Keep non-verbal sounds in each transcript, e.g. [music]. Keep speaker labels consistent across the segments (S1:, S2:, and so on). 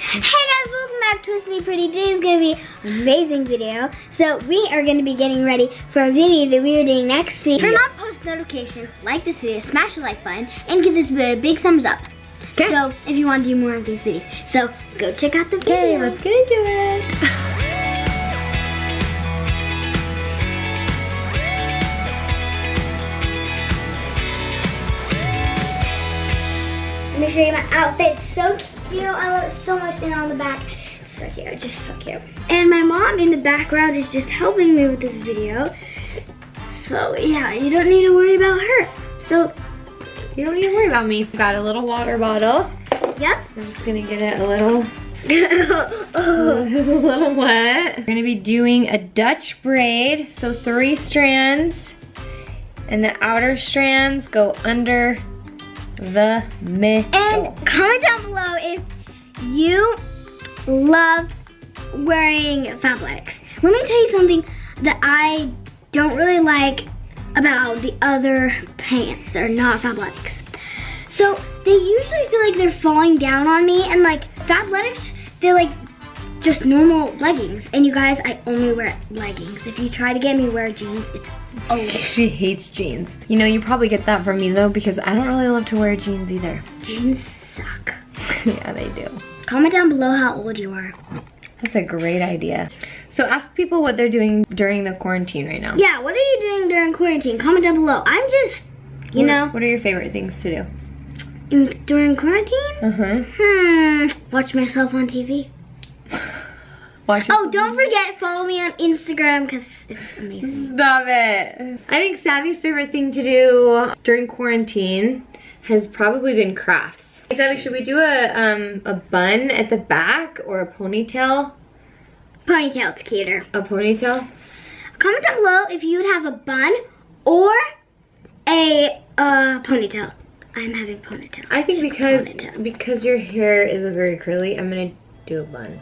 S1: Hey guys, welcome back to Twist Me Pretty. Today's gonna be an amazing video. So we are gonna be getting ready for a video that we are doing next week. Turn on post notifications, like this video, smash the like button, and give this video a big thumbs up.
S2: Okay.
S1: So if you want to do more of these videos. So go check out the video.
S2: Okay, let's get into it.
S1: Let me show you my outfit. So cute. I love it so much. And on the back, so cute. Just so cute. And my mom in the background is just helping me with this video. So yeah, you don't need to worry about her. So
S2: You don't need to worry about me. Got a little water bottle.
S1: yep.
S2: I'm just gonna get it a little, [laughs] oh. [laughs] a little wet. We're gonna be doing a Dutch braid. So three strands and the outer strands go under the middle.
S1: And comment down you love wearing fabletics. Let me tell you something that I don't really like about the other pants. They're not fabletics. So they usually feel like they're falling down on me and like fabletics feel like just normal leggings. And you guys, I only wear leggings. If you try to get me to wear jeans, it's over. [laughs]
S2: She hates jeans. You know, you probably get that from me though because I don't really love to wear jeans either.
S1: Jeans suck. [laughs]
S2: yeah, they do.
S1: Comment down below how old you are.
S2: That's a great idea. So ask people what they're doing during the quarantine right now.
S1: Yeah, what are you doing during quarantine? Comment down below. I'm just, you
S2: What-
S1: know,
S2: What are your favorite things to do?
S1: in, during quarantine?
S2: Uh-huh.
S1: Hmm, watch myself on TV. [laughs]
S2: Watch
S1: Oh, don't forget, follow me on Instagram because it's amazing.
S2: Stop it. I think Savvy's favorite thing to do during quarantine has probably been crafts. Hey, Savvy, should we do a um a bun at the back or a ponytail?
S1: Ponytail's cuter.
S2: A ponytail?
S1: Comment down below if you would have a bun or a uh, ponytail. I'm having ponytail.
S2: I think because
S1: Ponytail.
S2: because your hair isn't very curly, I'm gonna do a bun.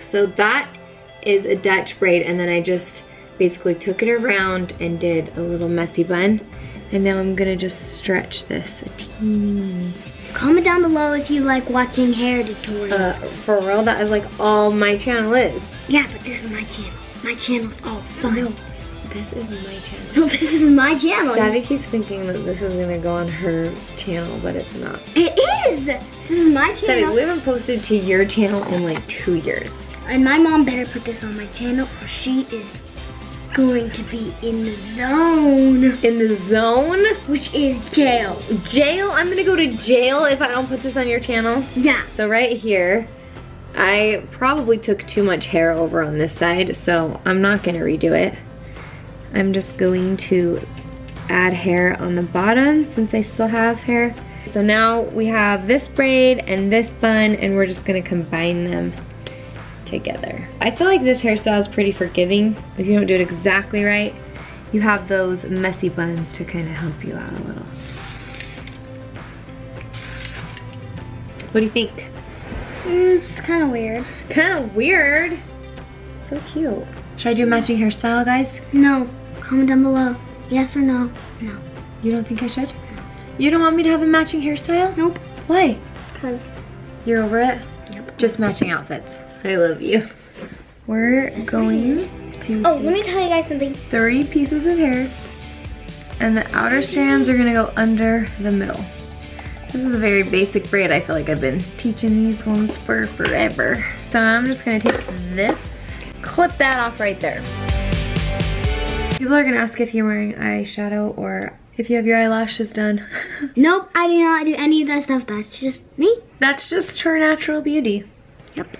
S2: So that is a Dutch braid and then I just basically took it around and did a little messy bun. And now I'm gonna just stretch this a teeny.
S1: Comment down below if you like watching hair tutorials.
S2: Uh, for real, that is like all my channel is.
S1: yeah, but this is my channel. My channel's all fun.
S2: No, this is my channel.
S1: No, this is my channel.
S2: Savvy keeps thinking that this is gonna go on her channel, but it's not.
S1: It is. This is my
S2: Savvy,
S1: channel.
S2: we haven't posted to your channel in like two years.
S1: And my mom better put this on my channel or she is going to be in the zone,
S2: In the zone?
S1: which is jail.
S2: Jail? I'm gonna go to jail if I don't put this on your channel.
S1: Yeah.
S2: So right here, I probably took too much hair over on this side, so I'm not gonna redo it. I'm just going to add hair on the bottom since I still have hair. So now we have this braid and this bun and we're just gonna combine them together. I feel like this hairstyle is pretty forgiving. If you don't do it exactly right, you have those messy buns to kind of help you out a little. What do you think?
S1: Mm, it's kind of weird.
S2: Kind of weird. So cute. Should I do a matching hairstyle, guys?
S1: No. Comment down below. Yes or no? No.
S2: You don't think I should? You don't want me to have a matching hairstyle?
S1: Nope.
S2: Why?
S1: Because.
S2: You're over it?
S1: Yep.
S2: Just matching outfits. I love you. We're going to
S1: Oh, let me tell you guys something.
S2: three pieces of hair and the outer strands are gonna go under the middle. This is a very basic braid. I feel like I've been teaching these ones for forever. So I'm just gonna take this, clip that off right there. People are gonna ask if you're wearing eyeshadow or if you have your eyelashes done. [laughs]
S1: Nope, I do not do any of that stuff. That's just me.
S2: That's just her natural beauty.
S1: Yep.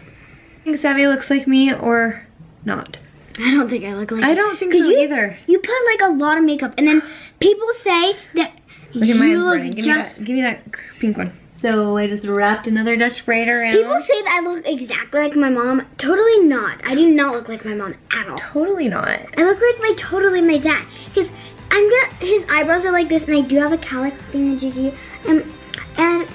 S2: Think Savvy looks like me or not.
S1: I don't think I look like
S2: I don't think so
S1: you,
S2: either.
S1: You put like a lot of makeup, and then people say that
S2: Look
S1: you
S2: at mine
S1: look.
S2: Give me
S1: just.
S2: that. Give me that pink one. So I just wrapped another Dutch braid around.
S1: People say that I look exactly like my mom. Totally not. I do not look like my mom at all.
S2: totally not.
S1: I look like my totally my dad. Because I'm gonna his eyebrows are like this, and I do have a cowlick thing thingamajiggy, um, and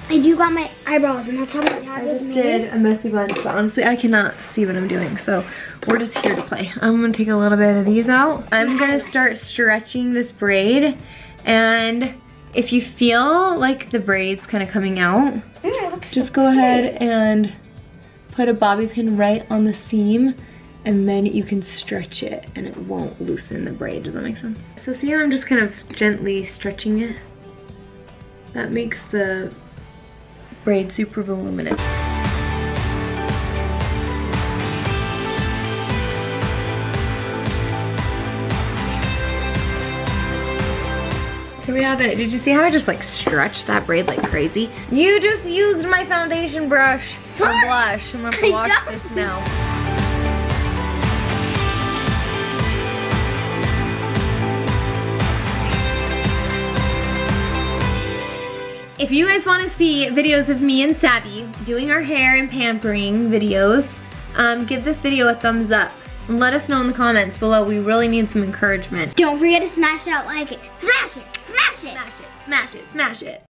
S1: I do got my eyebrows, and that's how my dad
S2: I just did a messy bunch, but honestly I cannot see what I'm doing. So we're just here to play. I'm gonna take a little bit of these out. I'm gonna start stretching this braid and if you feel like the braid's kind of coming out,
S1: Mm,
S2: just go ahead and put a bobby pin right on the seam and then you can stretch it and it won't loosen the braid. Does that make sense? So see how I'm just kind of gently stretching it? That makes the braid super voluminous. Here we have it. Did you see how I just like stretched that braid like crazy? You just used my foundation brush for blush. I'm gonna [laughs] wash this now. If you guys want to see videos of me and Savvy doing our hair and pampering videos, um, give this video a thumbs up. And let us know in the comments below. We really need some encouragement.
S1: Don't forget to smash that like it. Smash it! Smash it!
S2: Smash it, smash it, smash it.